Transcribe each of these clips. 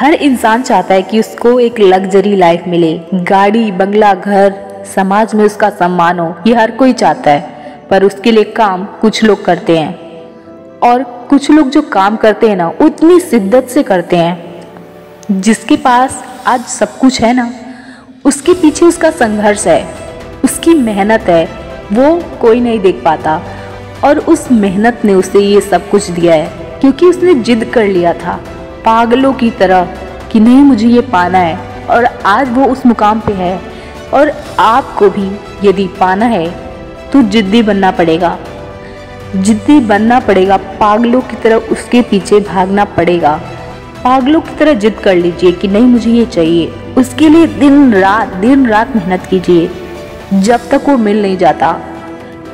हर इंसान चाहता है कि उसको एक लग्जरी लाइफ मिले। गाड़ी, बंगला, घर, समाज में उसका सम्मान हो, ये हर कोई चाहता है। पर उसके लिए काम कुछ लोग करते हैं। और कुछ लोग जो काम करते हैं ना, उतनी शिद्दत से करते हैं। जिसके पास आज सब कुछ है ना, उसके पीछे उसका संघर्ष है, उसकी मेहनत है, वो कोई नहीं देख पाता। और उस मेहनत ने उसे ये सब कुछ दिया है, क्योंकि उसने जिद कर लिया था। पागलों की तरह कि नहीं मुझे ये पाना है। और आज वो उस मुकाम पे है। और आपको भी यदि पाना है तो जिद्दी बनना पड़ेगा। जिद्दी बनना पड़ेगा, पागलों की तरह उसके पीछे भागना पड़ेगा। पागलों की तरह जिद कर लीजिए कि नहीं मुझे ये चाहिए। उसके लिए दिन रात दिन रात मेहनत कीजिए। जब तक वो मिल नहीं जाता।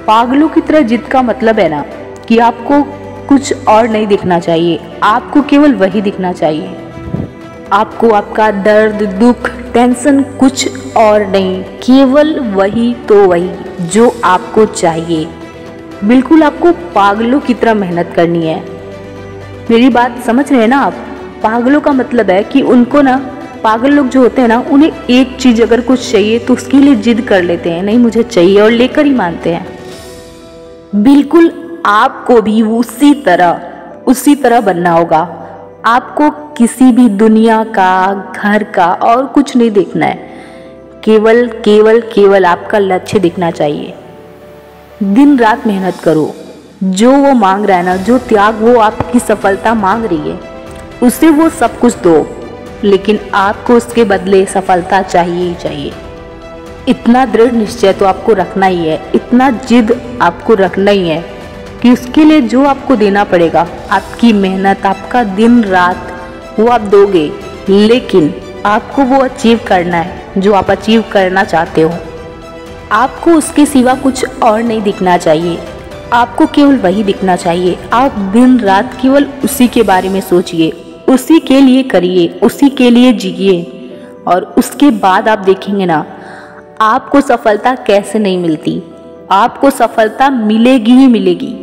पागलों की तरह जिद का मतलब है ना कि आपको कुछ और नहीं दिखना चाहिए। आपको केवल वही दिखना चाहिए। आपको आपका दर्द, दुख, टेंशन कुछ और नहीं, केवल वही तो वही जो आपको चाहिए। बिल्कुल आपको पागलों की तरह मेहनत करनी है। मेरी बात समझ रहे हैं ना आप? पागलों का मतलब है कि उनको ना, पागल लोग जो होते हैं ना, उन्हें एक चीज़ अगर कुछ चाहिए तो उसके लिए जिद कर लेते हैं, नहीं मुझे चाहिए और लेकर ही मानते हैं। बिल्कुल आपको भी उसी तरह उसी तरह बनना होगा। आपको किसी भी दुनिया का, घर का और कुछ नहीं देखना है। केवल केवल केवल आपका लक्ष्य दिखना चाहिए। दिन रात मेहनत करो। जो वो मांग रहा है ना, जो त्याग वो आपकी सफलता मांग रही है, उसे वो सब कुछ दो। लेकिन आपको उसके बदले सफलता चाहिए ही चाहिए। इतना दृढ़ निश्चय तो आपको रखना ही है। इतना जिद आपको रखना ही है। कि उसके लिए जो आपको देना पड़ेगा, आपकी मेहनत, आपका दिन, रात, वो आप दोगे। लेकिन आपको वो अचीव करना है, जो आप अचीव करना चाहते हो। आपको उसके सिवा कुछ और नहीं दिखना चाहिए। आपको केवल वही दिखना चाहिए। आप दिन, रात केवल उसी के बारे में सोचिए, उसी के लिए करिए, उसी के लिए जिए। और उसके बाद आप देखेंगे ना, आपको सफलता कैसे नहीं मिलती। आपको सफलता मिलेगी ही मिलेगी।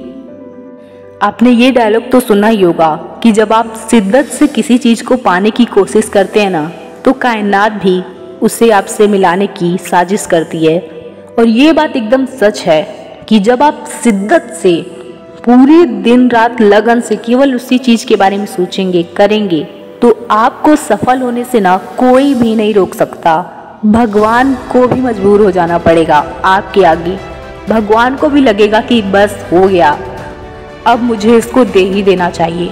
आपने ये डायलॉग तो सुना ही होगा कि जब आप शिद्दत से किसी चीज़ को पाने की कोशिश करते हैं ना तो कायनात भी उसे आपसे मिलाने की साजिश करती है। और ये बात एकदम सच है कि जब आप शिद्दत से पूरे दिन रात लगन से केवल उसी चीज़ के बारे में सोचेंगे, करेंगे तो आपको सफल होने से ना कोई भी नहीं रोक सकता। भगवान को भी मजबूर हो जाना पड़ेगा आपके आगे। भगवान को भी लगेगा कि बस हो गया। अब मुझे इसको दे ही देना चाहिए।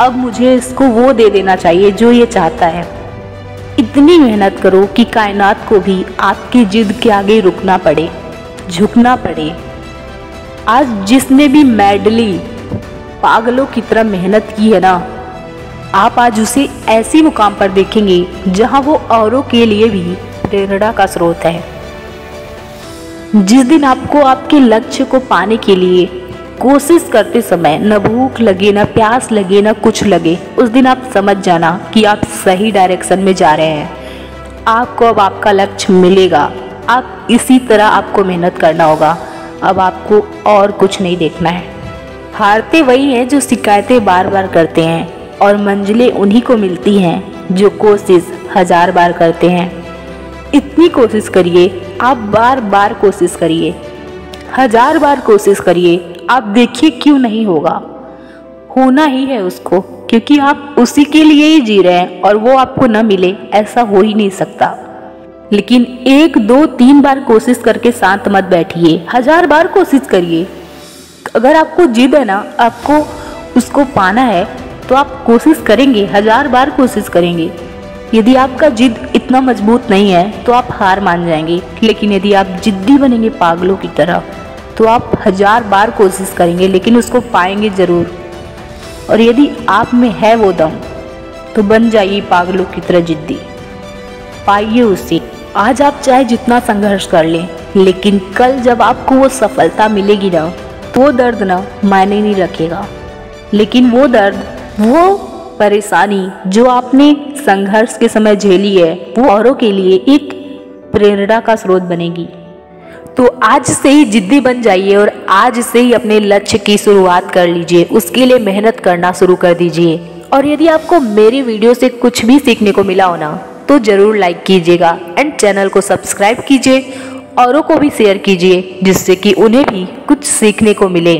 अब मुझे इसको वो दे देना चाहिए जो ये चाहता है। इतनी मेहनत करो कि कायनात को भी आपकी जिद के आगे रुकना पड़े, झुकना पड़े। आज जिसने भी मैडली पागलों की तरह मेहनत की है ना, आप आज उसे ऐसी मुकाम पर देखेंगे जहाँ वो औरों के लिए भी प्रेरणा का स्रोत है। जिस दिन आपको आपके लक्ष्य को पाने के लिए कोशिश करते समय न भूख लगे, न प्यास लगे, न कुछ लगे, उस दिन आप समझ जाना कि आप सही डायरेक्शन में जा रहे हैं। आपको अब आपका लक्ष्य मिलेगा। आप इसी तरह आपको मेहनत करना होगा। अब आपको और कुछ नहीं देखना है। हारते वही हैं जो शिकायतें बार बार करते हैं और मंजिलें उन्हीं को मिलती हैं जो कोशिश हज़ार बार करते हैं। इतनी कोशिश करिए आप बार बार कोशिश करिए। हज़ार बार कोशिश करिए। आप देखिए क्यों नहीं होगा। होना ही है उसको, क्योंकि आप उसी के लिए ही जी रहे हैं और वो आपको न मिले, ऐसा हो ही नहीं सकता। लेकिन एक, दो, तीन बार कोशिश करके शांत मत बैठिए। हज़ार बार कोशिश करिए। अगर आपको जिद है ना, आपको उसको पाना है तो आप कोशिश करेंगे, हज़ार बार कोशिश करेंगे। यदि आपका जिद इतना मज़बूत नहीं है तो आप हार मान जाएँगे। लेकिन यदि आप जिद्दी बनेंगे पागलों की तरह तो आप हज़ार बार कोशिश करेंगे, लेकिन उसको पाएँगे ज़रूर। और यदि आप में है वो दम तो बन जाइए पागलों की तरह जिद्दी। पाइए उसे। आज आप चाहे जितना संघर्ष कर लें, लेकिन कल जब आपको वो सफलता मिलेगी ना तो वो दर्द ना मायने नहीं रखेगा। लेकिन वो दर्द, वो परेशानी जो आपने संघर्ष के समय झेली है, वो औरों के लिए एक प्रेरणा का स्रोत बनेगी। तो आज से ही जिद्दी बन जाइए और आज से ही अपने लक्ष्य की शुरुआत कर लीजिए। उसके लिए मेहनत करना शुरू कर दीजिए। और यदि आपको मेरी वीडियो से कुछ भी सीखने को मिला हो ना तो ज़रूर लाइक कीजिएगा एंड चैनल को सब्सक्राइब कीजिए, औरों को भी शेयर कीजिए, जिससे कि उन्हें भी कुछ सीखने को मिले।